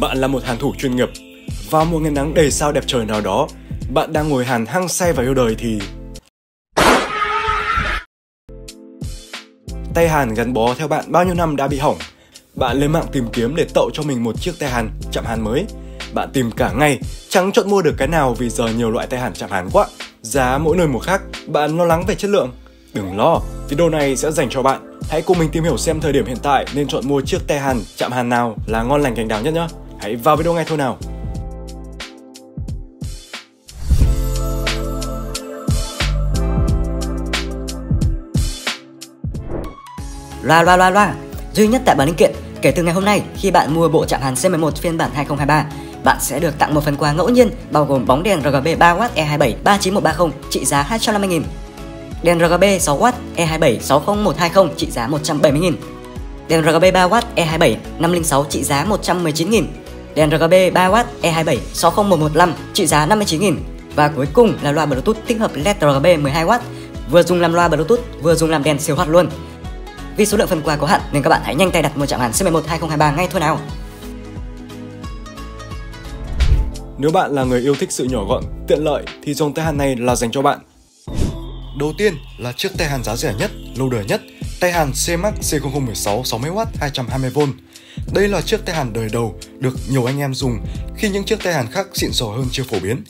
Bạn là một hàn thủ chuyên nghiệp. Vào một ngày nắng đầy sao đẹp trời nào đó, bạn đang ngồi hàn hăng say và yêu đời thì tay hàn gắn bó theo bạn bao nhiêu năm đã bị hỏng. Bạn lên mạng tìm kiếm để tậu cho mình một chiếc tay hàn chạm hàn mới. Bạn tìm cả ngày, chẳng chọn mua được cái nào vì giờ nhiều loại tay hàn chạm hàn quá. Giá mỗi nơi một khác, bạn lo lắng về chất lượng. Đừng lo, video này sẽ dành cho bạn. Hãy cùng mình tìm hiểu xem thời điểm hiện tại nên chọn mua chiếc te hàn, chạm hàn nào là ngon lành cành đào nhất nhé. Hãy vào video ngay thôi nào. Loa loa loa loa Duy nhất tại bản linh kiện, Kể từ ngày hôm nay, khi bạn mua bộ chạm hàn C11 phiên bản 2023 bạn sẽ được tặng một phần quà ngẫu nhiên, bao gồm bóng đèn RGB 3W E27 39130 trị giá 250.000 Đèn RGB 6W E27 60120 trị giá 170.000 Đèn RGB 3W E27 506 trị giá 119.000 Đèn RGB 3W E27 60115 trị giá 59.000 Và cuối cùng là loa Bluetooth tích hợp LED RGB 12W vừa dùng làm loa Bluetooth vừa dùng làm đèn siêu hoạt luôn. Vì số lượng phần quà có hạn nên các bạn hãy nhanh tay đặt mua chạm hàn C11 2023 ngay thôi nào. Nếu bạn là người yêu thích sự nhỏ gọn, tiện lợi thì dòng tay hàn này là dành cho bạn. Đầu tiên là chiếc tay hàn giá rẻ nhất, lâu đời nhất, tay hàn C-Max C0016 60W 220V. Đây là chiếc tay hàn đời đầu được nhiều anh em dùng khi những chiếc tay hàn khác xịn sò hơn chưa phổ biến.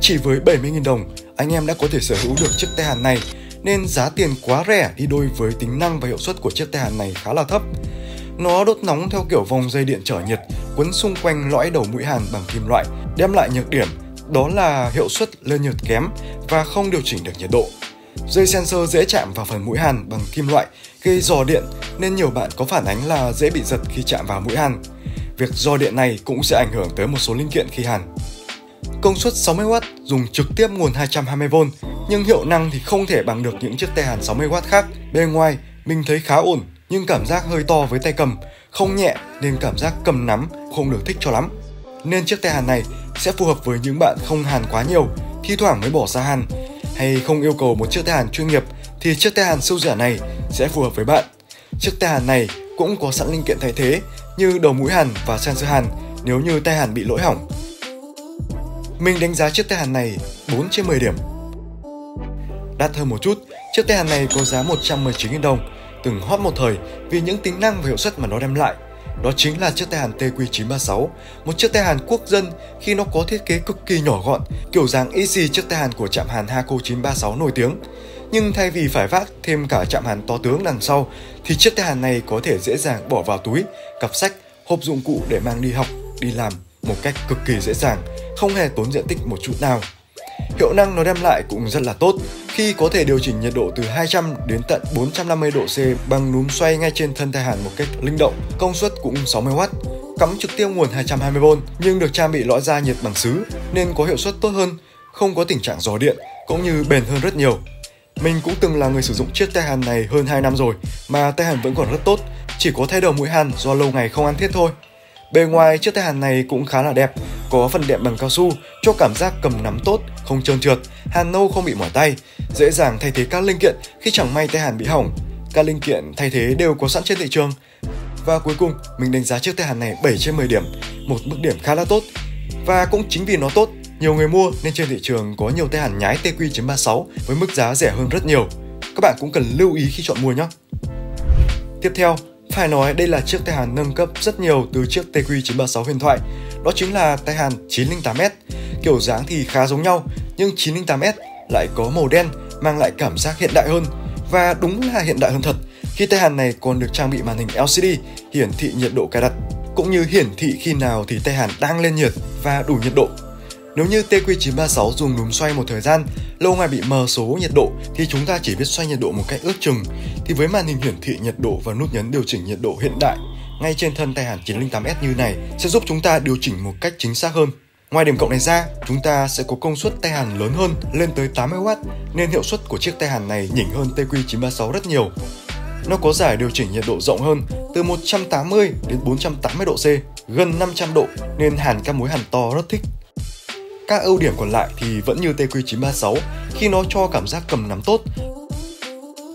Chỉ với 70.000 đồng, anh em đã có thể sở hữu được chiếc tay hàn này nên giá tiền quá rẻ đi đôi với tính năng và hiệu suất của chiếc tay hàn này khá là thấp. Nó đốt nóng theo kiểu vòng dây điện trở nhiệt, quấn xung quanh lõi đầu mũi hàn bằng kim loại, đem lại nhược điểm đó là hiệu suất lên nhiệt kém và không điều chỉnh được nhiệt độ. Dây sensor dễ chạm vào phần mũi hàn bằng kim loại gây dò điện nên nhiều bạn có phản ánh là dễ bị giật khi chạm vào mũi hàn. Việc dò điện này cũng sẽ ảnh hưởng tới một số linh kiện khi hàn. Công suất 60W dùng trực tiếp nguồn 220V nhưng hiệu năng thì không thể bằng được những chiếc tay hàn 60W khác. Bên ngoài mình thấy khá ổn nhưng cảm giác hơi to với tay cầm, không nhẹ nên cảm giác cầm nắm không được thích cho lắm. Nên chiếc tay hàn này sẽ phù hợp với những bạn không hàn quá nhiều, thi thoảng mới bỏ ra hàn hay không yêu cầu một chiếc tay hàn chuyên nghiệp thì chiếc tay hàn siêu rẻ này sẽ phù hợp với bạn. Chiếc tay hàn này cũng có sẵn linh kiện thay thế như đầu mũi hàn và sensor hàn nếu như tay hàn bị lỗi hỏng. Mình đánh giá chiếc tay hàn này 4 trên 10 điểm Đắt hơn một chút, chiếc tay hàn này có giá 119.000 đồng, từng hot một thời vì những tính năng và hiệu suất mà nó đem lại. Đó chính là chiếc tay hàn TQ936, một chiếc tay hàn quốc dân khi nó có thiết kế cực kỳ nhỏ gọn, kiểu dáng easy chiếc tay hàn của chạm hàn Hako 936 nổi tiếng. Nhưng thay vì phải vác thêm cả chạm hàn to tướng đằng sau, thì chiếc tay hàn này có thể dễ dàng bỏ vào túi, cặp sách, hộp dụng cụ để mang đi học, đi làm một cách cực kỳ dễ dàng, không hề tốn diện tích một chút nào. Hiệu năng nó đem lại cũng rất là tốt khi có thể điều chỉnh nhiệt độ từ 200 đến tận 450 độ C bằng núm xoay ngay trên thân tay hàn một cách linh động. Công suất cũng 60W, cắm trực tiếp nguồn 220V nhưng được trang bị lõi da nhiệt bằng sứ nên có hiệu suất tốt hơn, không có tình trạng gió điện cũng như bền hơn rất nhiều. Mình cũng từng là người sử dụng chiếc tay hàn này hơn 2 năm rồi mà tay hàn vẫn còn rất tốt, chỉ có thay đầu mũi hàn do lâu ngày không ăn thiết thôi. Bề ngoài chiếc tay hàn này cũng khá là đẹp, có phần đệm bằng cao su cho cảm giác cầm nắm tốt, không trơn trượt, hàn nâu không bị mỏi tay, dễ dàng thay thế các linh kiện khi chẳng may tay hàn bị hỏng. Các linh kiện thay thế đều có sẵn trên thị trường. Và cuối cùng, mình đánh giá chiếc tay hàn này 7 trên 10 điểm, một mức điểm khá là tốt. Và cũng chính vì nó tốt, nhiều người mua nên trên thị trường có nhiều tay hàn nhái TQ936 với mức giá rẻ hơn rất nhiều. Các bạn cũng cần lưu ý khi chọn mua nhé. Tiếp theo, phải nói đây là chiếc tay hàn nâng cấp rất nhiều từ chiếc TQ936 huyền thoại. Đó chính là tay hàn 908S. Kiểu dáng thì khá giống nhau, nhưng 908S lại có màu đen mang lại cảm giác hiện đại hơn. Và đúng là hiện đại hơn thật, khi tay hàn này còn được trang bị màn hình LCD hiển thị nhiệt độ cài đặt, cũng như hiển thị khi nào thì tay hàn đang lên nhiệt và đủ nhiệt độ nếu như TQ936 dùng núm xoay một thời gian, lâu ngày bị mờ số nhiệt độ thì chúng ta chỉ biết xoay nhiệt độ một cách ước chừng. Thì với màn hình hiển thị nhiệt độ và nút nhấn điều chỉnh nhiệt độ hiện đại ngay trên thân tay hàn 908S như này sẽ giúp chúng ta điều chỉnh một cách chính xác hơn. Ngoài điểm cộng này ra, chúng ta sẽ có công suất tay hàn lớn hơn lên tới 80W nên hiệu suất của chiếc tay hàn này nhỉnh hơn TQ936 rất nhiều. Nó có giải điều chỉnh nhiệt độ rộng hơn từ 180 đến 480 độ C, gần 500 độ nên hàn các mối hàn to rất thích. Các ưu điểm còn lại thì vẫn như TQ936 khi nó cho cảm giác cầm nắm tốt.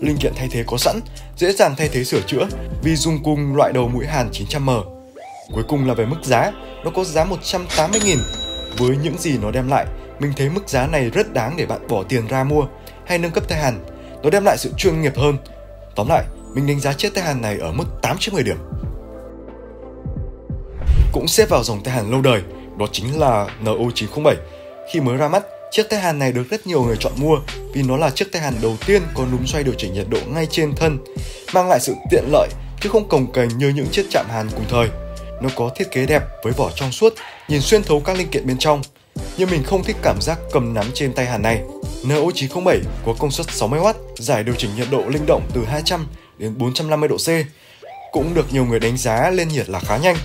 Linh kiện thay thế có sẵn, dễ dàng thay thế sửa chữa vì dùng cùng loại đầu mũi hàn 900M. Cuối cùng là về mức giá, nó có giá 180.000. Với những gì nó đem lại, mình thấy mức giá này rất đáng để bạn bỏ tiền ra mua hay nâng cấp tay hàn. Nó đem lại sự chuyên nghiệp hơn. Tóm lại, mình đánh giá chiếc tay hàn này ở mức 8 trên 10 điểm. Cũng xếp vào dòng tay hàn lâu đời, đó chính là NO907. Khi mới ra mắt, chiếc tay hàn này được rất nhiều người chọn mua vì nó là chiếc tay hàn đầu tiên có núm xoay điều chỉnh nhiệt độ ngay trên thân, mang lại sự tiện lợi chứ không cồng kềnh như những chiếc chạm hàn cùng thời. Nó có thiết kế đẹp với vỏ trong suốt, nhìn xuyên thấu các linh kiện bên trong. Nhưng mình không thích cảm giác cầm nắm trên tay hàn này. NO907 có công suất 60W, giải điều chỉnh nhiệt độ linh động từ 200 đến 450 độ C. Cũng được nhiều người đánh giá lên nhiệt là khá nhanh.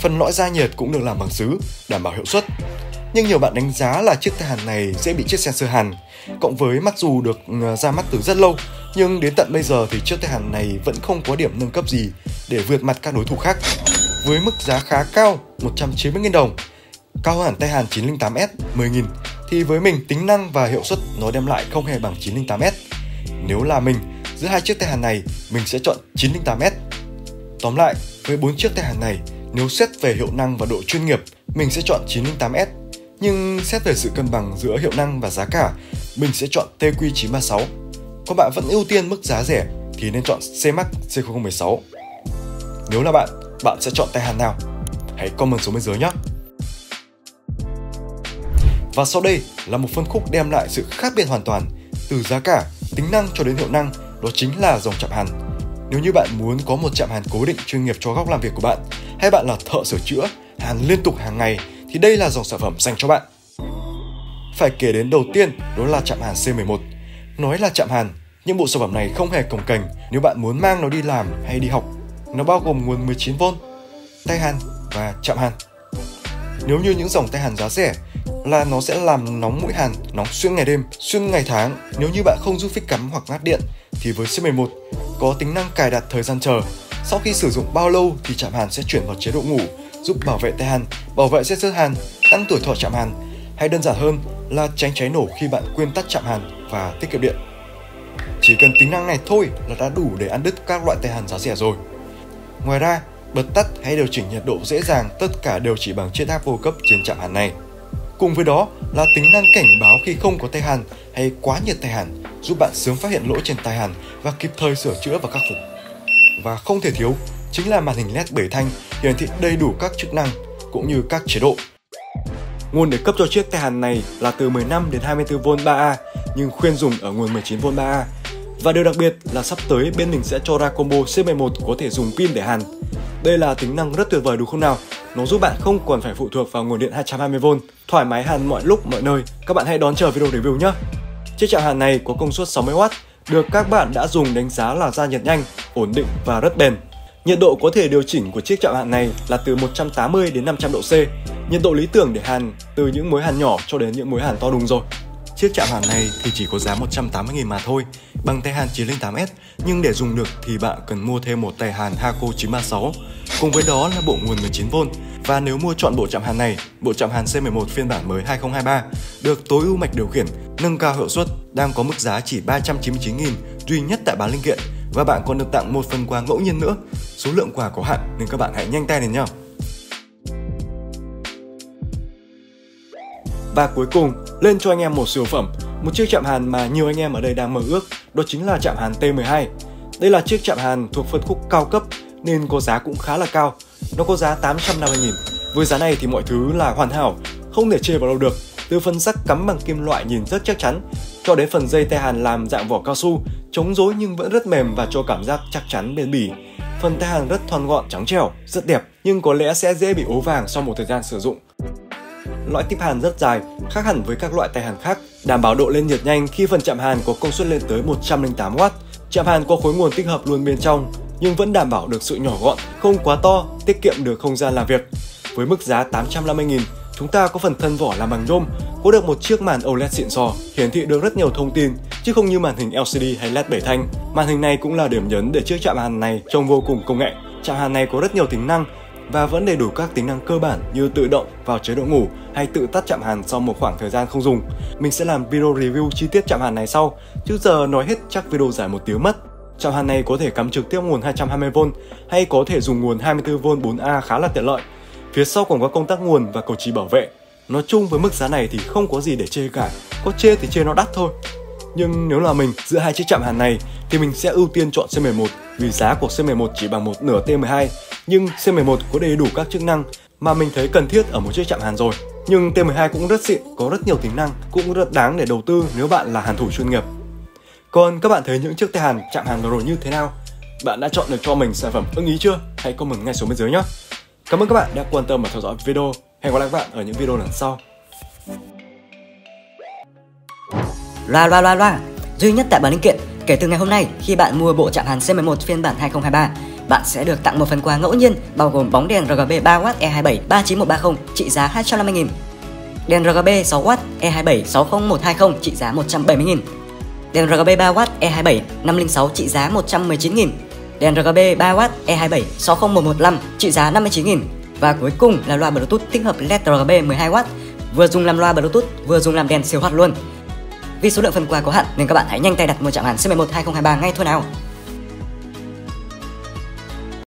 Phần lõi ra nhiệt cũng được làm bằng sứ, đảm bảo hiệu suất. Nhưng nhiều bạn đánh giá là chiếc tay hàn này dễ bị chiếc sensor hàn. Cộng với mặc dù được ờ, ra mắt từ rất lâu, nhưng đến tận bây giờ thì chiếc tay hàn này vẫn không có điểm nâng cấp gì để vượt mặt các đối thủ khác. Với mức giá khá cao, 190.000 đồng, cao hơn hẳn tay hàn 908S 10.000 thì với mình tính năng và hiệu suất nó đem lại không hề bằng 908S. Nếu là mình, giữa hai chiếc tay hàn này, mình sẽ chọn 908S. Tóm lại, với bốn chiếc tay hàn này, nếu xét về hiệu năng và độ chuyên nghiệp, mình sẽ chọn 908S. Nhưng xét về sự cân bằng giữa hiệu năng và giá cả, mình sẽ chọn TQ936. Còn bạn vẫn ưu tiên mức giá rẻ thì nên chọn C-Max C0016. Nếu là bạn, bạn sẽ chọn tay hàn nào? Hãy comment xuống bên dưới nhé! Và sau đây là một phân khúc đem lại sự khác biệt hoàn toàn từ giá cả, tính năng cho đến hiệu năng, đó chính là dòng chạm hàn. Nếu như bạn muốn có một chạm hàn cố định chuyên nghiệp cho góc làm việc của bạn, hay bạn là thợ sửa chữa, hàn liên tục hàng ngày thì đây là dòng sản phẩm dành cho bạn. Phải kể đến đầu tiên đó là chạm hàn C11. Nói là chạm hàn, nhưng bộ sản phẩm này không hề cồng kềnh nếu bạn muốn mang nó đi làm hay đi học. Nó bao gồm nguồn 19V, tay hàn và chạm hàn. Nếu như những dòng tay hàn giá rẻ là nó sẽ làm nóng mũi hàn, nóng xuyên ngày đêm, xuyên ngày tháng. Nếu như bạn không giúp phích cắm hoặc ngắt điện thì với C11 có tính năng cài đặt thời gian chờ. Sau khi sử dụng bao lâu thì chạm hàn sẽ chuyển vào chế độ ngủ, giúp bảo vệ tay hàn, bảo vệ sensor hàn, tăng tuổi thọ chạm hàn. Hay đơn giản hơn là tránh cháy nổ khi bạn quên tắt chạm hàn và tiết kiệm điện. Chỉ cần tính năng này thôi là đã đủ để ăn đứt các loại tay hàn giá rẻ rồi. Ngoài ra, bật tắt hay điều chỉnh nhiệt độ dễ dàng tất cả đều chỉ bằng chiếc áp vô cấp trên chạm hàn này. Cùng với đó là tính năng cảnh báo khi không có tay hàn hay quá nhiệt tay hàn, giúp bạn sớm phát hiện lỗi trên tay hàn và kịp thời sửa chữa và khắc phục. Và không thể thiếu chính là màn hình LED 7 thanh hiển thị đầy đủ các chức năng cũng như các chế độ. Nguồn để cấp cho chiếc tay hàn này là từ 15 đến 24V 3A nhưng khuyên dùng ở nguồn 19V 3A. Và điều đặc biệt là sắp tới bên mình sẽ cho ra combo C11 có thể dùng pin để hàn. Đây là tính năng rất tuyệt vời đúng không nào? Nó giúp bạn không còn phải phụ thuộc vào nguồn điện 220V, thoải mái hàn mọi lúc mọi nơi. Các bạn hãy đón chờ video review nhé. Chiếc chạm hàn này có công suất 60W, được các bạn đã dùng đánh giá là ra nhiệt nhanh, ổn định và rất bền. Nhiệt độ có thể điều chỉnh của chiếc chạm hàn này là từ 180 đến 500 độ C. Nhiệt độ lý tưởng để hàn từ những mối hàn nhỏ cho đến những mối hàn to đùng rồi. Chiếc chạm hàn này thì chỉ có giá 180.000 mà thôi, bằng tay hàn 908S, nhưng để dùng được thì bạn cần mua thêm một tay hàn Haco 936. Cùng với đó là bộ nguồn 19V. Và nếu mua chọn bộ chạm hàn này, bộ chạm hàn C11 phiên bản mới 2023 được tối ưu mạch điều khiển, nâng cao hiệu suất, đang có mức giá chỉ 399.000 duy nhất tại bán linh kiện và bạn còn được tặng một phần quà ngẫu nhiên nữa. Số lượng quà có hạn nên các bạn hãy nhanh tay lên nhau. Và cuối cùng, lên cho anh em một siêu phẩm, một chiếc chạm hàn mà nhiều anh em ở đây đang mơ ước, đó chính là chạm hàn T12. Đây là chiếc chạm hàn thuộc phân khúc cao cấp nên có giá cũng khá là cao. Nó có giá 850 000 Với giá này thì mọi thứ là hoàn hảo, không thể chê vào đâu được. Từ phần rắc cắm bằng kim loại nhìn rất chắc chắn, cho đến phần dây tay hàn làm dạng vỏ cao su, chống rối nhưng vẫn rất mềm và cho cảm giác chắc chắn bền bỉ. Phần tay hàn rất thon gọn, trắng trẻo, rất đẹp, nhưng có lẽ sẽ dễ bị ố vàng sau một thời gian sử dụng. Loại tiếp hàn rất dài, khác hẳn với các loại tay hàn khác, đảm bảo độ lên nhiệt nhanh khi phần chạm hàn có công suất lên tới 108W. Chạm hàn có khối nguồn tích hợp luôn bên trong, nhưng vẫn đảm bảo được sự nhỏ gọn, không quá to, tiết kiệm được không gian làm việc. Với mức giá 850.000, chúng ta có phần thân vỏ làm bằng nhôm, có được một chiếc màn OLED xịn sò, hiển thị được rất nhiều thông tin, chứ không như màn hình LCD hay LED bảy thanh. Màn hình này cũng là điểm nhấn để chiếc chạm hàn này trông vô cùng công nghệ. Chạm hàn này có rất nhiều tính năng và vẫn đầy đủ các tính năng cơ bản như tự động vào chế độ ngủ hay tự tắt chạm hàn sau một khoảng thời gian không dùng. Mình sẽ làm video review chi tiết chạm hàn này sau, chứ giờ nói hết chắc video dài một tiếng mất. Chạm hàn này có thể cắm trực tiếp nguồn 220V hay có thể dùng nguồn 24V 4A khá là tiện lợi. Phía sau còn có công tắc nguồn và cầu trì bảo vệ. Nói chung với mức giá này thì không có gì để chê cả, có chê thì chê nó đắt thôi. Nhưng nếu là mình giữa hai chiếc chạm hàn này thì mình sẽ ưu tiên chọn C11 vì giá của C11 chỉ bằng một nửa T12 nhưng C11 có đầy đủ các chức năng mà mình thấy cần thiết ở một chiếc chạm hàn rồi. Nhưng T12 cũng rất xịn, có rất nhiều tính năng, cũng rất đáng để đầu tư nếu bạn là hàn thủ chuyên nghiệp. Còn các bạn thấy những chiếc tay hàn chạm hàn vừa rồi như thế nào? Bạn đã chọn được cho mình sản phẩm ưng ý chưa? Hãy comment ngay xuống bên dưới nhé. Cảm ơn các bạn đã quan tâm và theo dõi video. Hẹn gặp lại các bạn ở những video lần sau. Loa loa loa loa. Duy nhất tại bản linh kiện Kể từ ngày hôm nay, khi bạn mua bộ chạm hàn C11 phiên bản 2023, bạn sẽ được tặng một phần quà ngẫu nhiên bao gồm bóng đèn RGB 3W E27 39130 trị giá 250.000, đèn RGB 6W E27 60120 trị giá 170.000, đèn RGB 3W E27 506 trị giá 119.000, đèn RGB 3W E27 60115 trị giá 59.000 và cuối cùng là loa Bluetooth tích hợp LED RGB 12W vừa dùng làm loa Bluetooth vừa dùng làm đèn siêu hoạt luôn. Vì số lượng phần quà có hạn nên các bạn hãy nhanh tay đặt mua chạm hàng C11 2023 ngay thôi nào.